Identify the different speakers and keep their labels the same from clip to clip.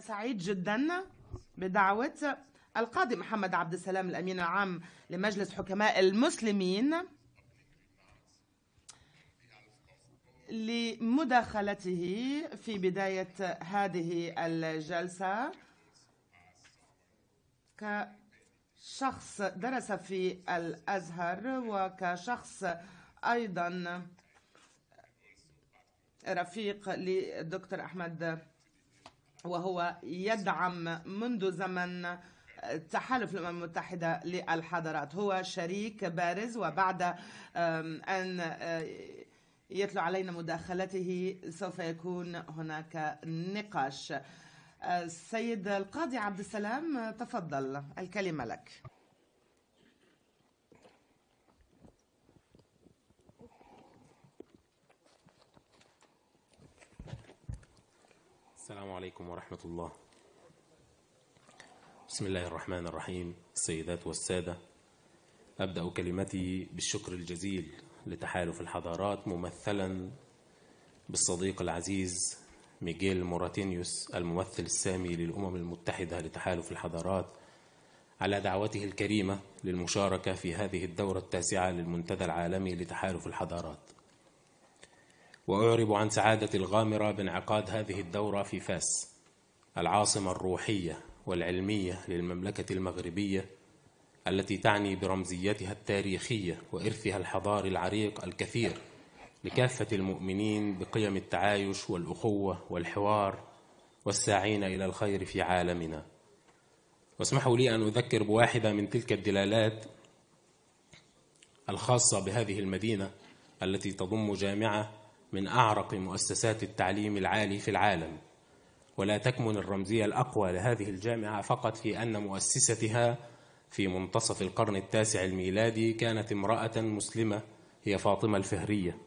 Speaker 1: سعيد جدا بدعوة القاضي محمد عبد السلام الأمين العام لمجلس حكماء المسلمين لمداخلته في بداية هذه الجلسة. كشخص درس في الأزهر وكشخص أيضا رفيق للدكتور أحمد وهو يدعم منذ زمن تحالف الأمم المتحدة للحضارات. هو شريك بارز وبعد أن يتلو علينا مداخلته سوف يكون هناك نقاش. السيد القاضي عبد السلام تفضل الكلمة لك.
Speaker 2: السلام عليكم ورحمة الله. بسم الله الرحمن الرحيم. السيدات والسادة أبدأ كلمتي بالشكر الجزيل لتحالف الحضارات ممثلا بالصديق العزيز ميغيل موراتينيوس الممثل السامي للأمم المتحدة لتحالف الحضارات. على دعوته الكريمة للمشاركة في هذه الدورة التاسعة للمنتدى العالمي لتحالف الحضارات. وأعرب عن سعادة الغامرة بانعقاد هذه الدورة في فاس العاصمة الروحية والعلمية للمملكة المغربية التي تعني برمزيتها التاريخية وإرثها الحضاري العريق الكثير لكافة المؤمنين بقيم التعايش والأخوة والحوار والساعين إلى الخير في عالمنا. واسمحوا لي أن أذكر بواحدة من تلك الدلالات الخاصة بهذه المدينة التي تضم جامعة من أعرق مؤسسات التعليم العالي في العالم. ولا تكمن الرمزية الأقوى لهذه الجامعة فقط في أن مؤسستها في منتصف القرن التاسع الميلادي كانت امرأة مسلمة هي فاطمة الفهرية.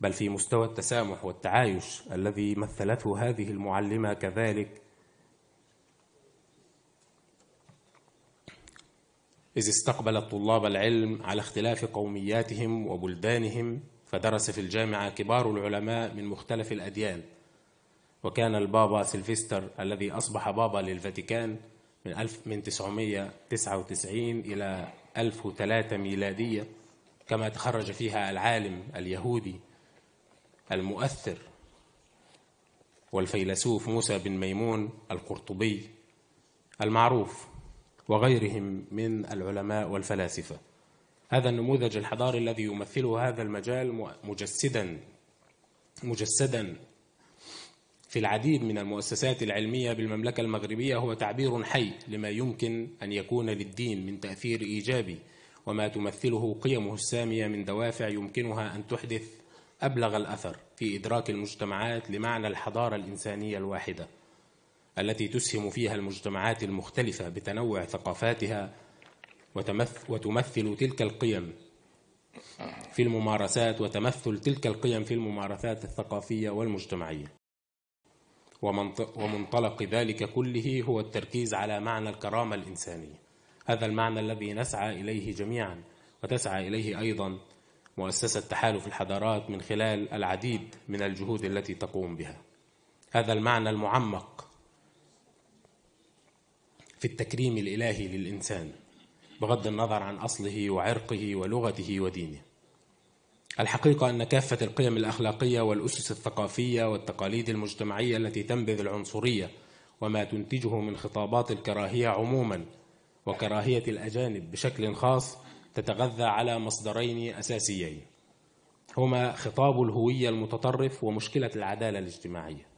Speaker 2: بل في مستوى التسامح والتعايش الذي مثلته هذه المعلمة كذلك. إذ استقبلت طلاب العلم على اختلاف قومياتهم وبلدانهم فدرس في الجامعة كبار العلماء من مختلف الأديان. وكان البابا سيلفستر الذي أصبح بابا للفاتيكان من 999 إلى 1003 ميلادية كما تخرج فيها العالم اليهودي المؤثر والفيلسوف موسى بن ميمون القرطبي المعروف وغيرهم من العلماء والفلاسفة. هذا النموذج الحضاري الذي يمثله هذا المجال مجسدا مجسدا في العديد من المؤسسات العلمية بالمملكة المغربية هو تعبير حي لما يمكن أن يكون للدين من تأثير إيجابي وما تمثله قيمه السامية من دوافع يمكنها أن تحدث أبلغ الأثر في إدراك المجتمعات لمعنى الحضارة الإنسانية الواحدة التي تسهم فيها المجتمعات المختلفة بتنوع ثقافاتها وتمثل تلك القيم في الممارسات وتمثل تلك القيم في الممارسات الثقافية والمجتمعية. ومنطلق ذلك كله هو التركيز على معنى الكرامة الإنسانية. هذا المعنى الذي نسعى إليه جميعا وتسعى إليه أيضا مؤسسة تحالف الحضارات من خلال العديد من الجهود التي تقوم بها. هذا المعنى المعمق في التكريم الإلهي للإنسان. بغض النظر عن أصله وعرقه ولغته ودينه. الحقيقة أن كافة القيم الأخلاقية والأسس الثقافية والتقاليد المجتمعية التي تنبذ العنصرية وما تنتجه من خطابات الكراهية عموما وكراهية الأجانب بشكل خاص تتغذى على مصدرين أساسيين. هما خطاب الهوية المتطرف ومشكلة العدالة الاجتماعية.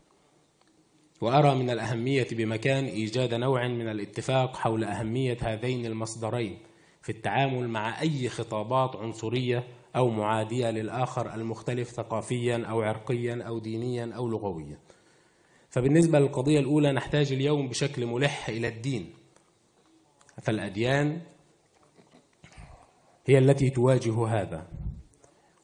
Speaker 2: وأرى من الأهمية بمكان إيجاد نوع من الاتفاق حول أهمية هذين المصدرين في التعامل مع أي خطابات عنصرية أو معادية للآخر المختلف ثقافيا أو عرقيا أو دينيا أو لغويا. فبالنسبة للقضية الأولى نحتاج اليوم بشكل ملح إلى الدين. فالأديان هي التي تواجه هذا.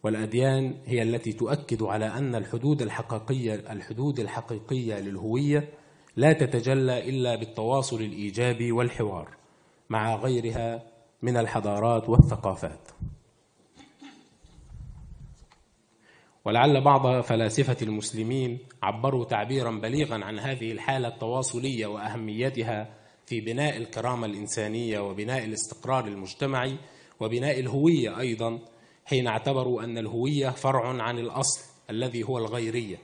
Speaker 2: والأديان هي التي تؤكد على أن الحدود الحقيقية الحدود الحقيقية للهوية لا تتجلى إلا بالتواصل الإيجابي والحوار مع غيرها من الحضارات والثقافات. ولعل بعض فلاسفة المسلمين عبروا تعبيرا بليغا عن هذه الحالة التواصلية وأهميتها في بناء الكرامة الإنسانية وبناء الاستقرار المجتمعي وبناء الهوية أيضا حين اعتبروا أن الهوية فرع عن الأصل الذي هو الغيرية.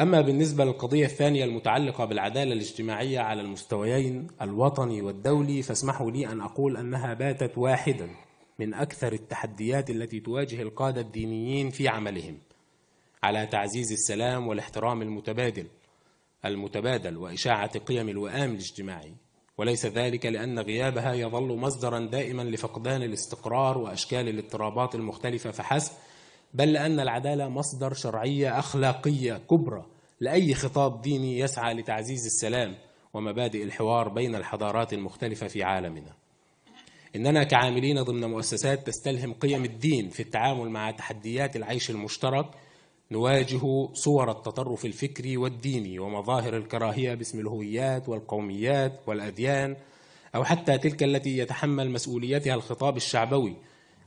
Speaker 2: أما بالنسبة للقضية الثانية المتعلقة بالعدالة الاجتماعية على المستويين الوطني والدولي فاسمحوا لي أن أقول أنها باتت واحدا من أكثر التحديات التي تواجه القادة الدينيين في عملهم على تعزيز السلام والاحترام المتبادل المتبادل وإشاعة قيم الوئام الاجتماعي. وليس ذلك لأن غيابها يظل مصدرا دائما لفقدان الاستقرار وأشكال الاضطرابات المختلفة فحسب بل لأن العدالة مصدر شرعية أخلاقية كبرى لأي خطاب ديني يسعى لتعزيز السلام ومبادئ الحوار بين الحضارات المختلفة في عالمنا. إننا كعاملين ضمن مؤسسات تستلهم قيم الدين في التعامل مع تحديات العيش المشترك نواجه صور التطرف الفكري والديني ومظاهر الكراهية باسم الهويات والقوميات والأديان أو حتى تلك التي يتحمل مسؤوليتها الخطاب الشعبوي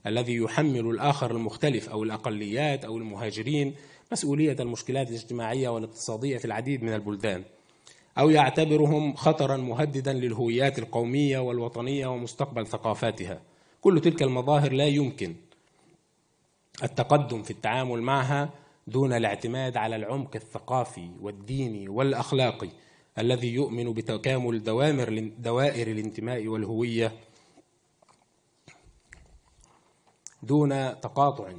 Speaker 2: الذي يحمل الآخر المختلف أو الأقليات أو المهاجرين مسؤولية المشكلات الاجتماعية والاقتصادية في العديد من البلدان أو يعتبرهم خطرا مهددا للهويات القومية والوطنية ومستقبل ثقافاتها. كل تلك المظاهر لا يمكن التقدم في التعامل معها دون الاعتماد على العمق الثقافي والديني والأخلاقي الذي يؤمن بتكامل دوامر دوائر الانتماء والهوية دون تقاطع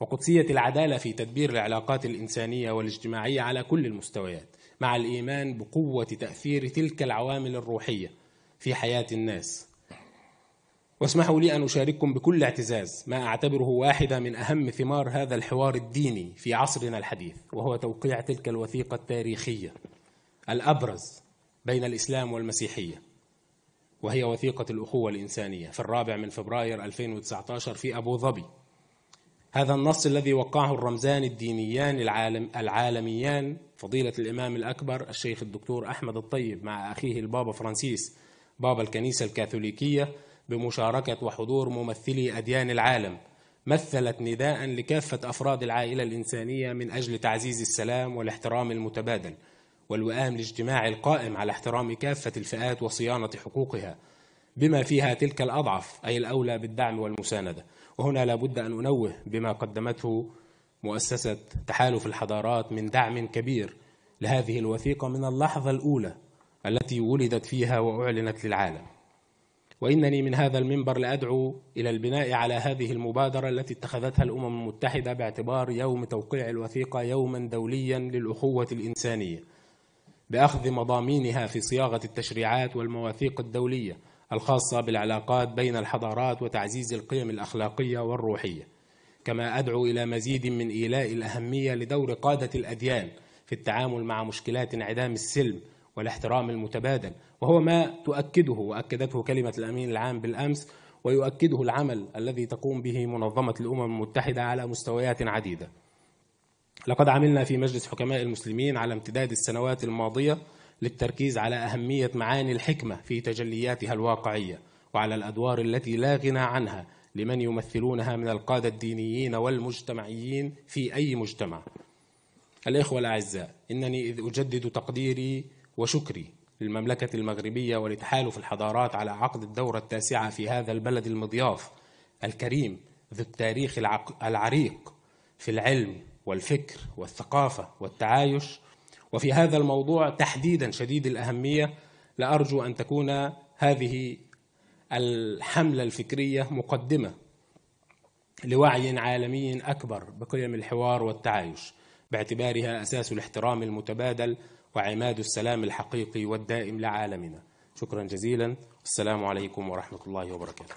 Speaker 2: وقدسية العدالة في تدبير العلاقات الإنسانية والاجتماعية على كل المستويات مع الإيمان بقوة تأثير تلك العوامل الروحية في حياة الناس. واسمحوا لي أن أشارككم بكل اعتزاز ما أعتبره واحدة من أهم ثمار هذا الحوار الديني في عصرنا الحديث وهو توقيع تلك الوثيقة التاريخية الأبرز بين الإسلام والمسيحية وهي وثيقة الأخوة الإنسانية في الرابع من فبراير 2019 في أبو ظبي. هذا النص الذي وقعه الرمزان الدينيان العالم العالميان فضيلة الإمام الأكبر الشيخ الدكتور أحمد الطيب مع أخيه البابا فرانسيس بابا الكنيسة الكاثوليكية بمشاركة وحضور ممثلي أديان العالم مثلت نداء لكافة أفراد العائلة الإنسانية من أجل تعزيز السلام والاحترام المتبادل والوئام الاجتماعي القائم على احترام كافة الفئات وصيانة حقوقها بما فيها تلك الأضعف أي الأولى بالدعم والمساندة. وهنا لابد أن أنوه بما قدمته مؤسسة تحالف الحضارات من دعم كبير لهذه الوثيقة من اللحظة الأولى التي ولدت فيها وأعلنت للعالم. وإنني من هذا المنبر لأدعو إلى البناء على هذه المبادرة التي اتخذتها الأمم المتحدة باعتبار يوم توقيع الوثيقة يوما دوليا للأخوة الإنسانية بأخذ مضامينها في صياغة التشريعات والمواثيق الدولية الخاصة بالعلاقات بين الحضارات وتعزيز القيم الأخلاقية والروحية. كما أدعو إلى مزيد من إيلاء الأهمية لدور قادة الأديان في التعامل مع مشكلات انعدام السلم والاحترام المتبادل وهو ما تؤكده وأكدته كلمة الأمين العام بالأمس ويؤكده العمل الذي تقوم به منظمة الأمم المتحدة على مستويات عديدة لقد عملنا في مجلس حكماء المسلمين على امتداد السنوات الماضية للتركيز على أهمية معاني الحكمة في تجلياتها الواقعية وعلى الأدوار التي لا غنى عنها لمن يمثلونها من القادة الدينيين والمجتمعيين في أي مجتمع. الإخوة الأعزاء إنني إذ أجدد تقديري وشكري للمملكة المغربية ولتحالف الحضارات على عقد الدورة التاسعة في هذا البلد المضياف الكريم ذو التاريخ العريق في العلم والفكر والثقافة والتعايش. وفي هذا الموضوع تحديدا شديد الأهمية لأرجو أن تكون هذه الحملة الفكرية مقدمة لوعي عالمي أكبر بقيم الحوار والتعايش باعتبارها أساس الاحترام المتبادل وعماد السلام الحقيقي والدائم لعالمنا. شكرا جزيلا. السلام عليكم ورحمة الله وبركاته.